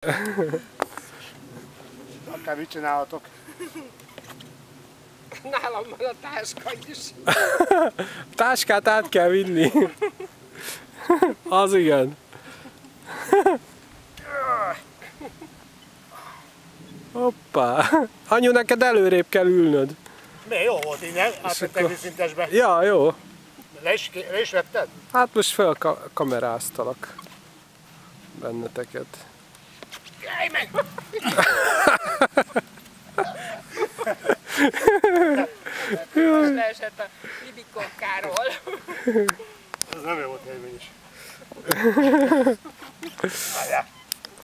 Akár mit csinálhatok. Nálam van a táska is. Táskát át kell vinni. Az igen. Hoppá. Anyu, neked előrébb kell ülnöd. Mi, jó volt innen, átvettek akkor- vízszintesbe. Ja, jó. Le is, le is vetted? Hát most felkameráztalak benneteket. Jaj, meg! Leesett a libikokkáról. Ez nem jó volt élmény is. Várjál.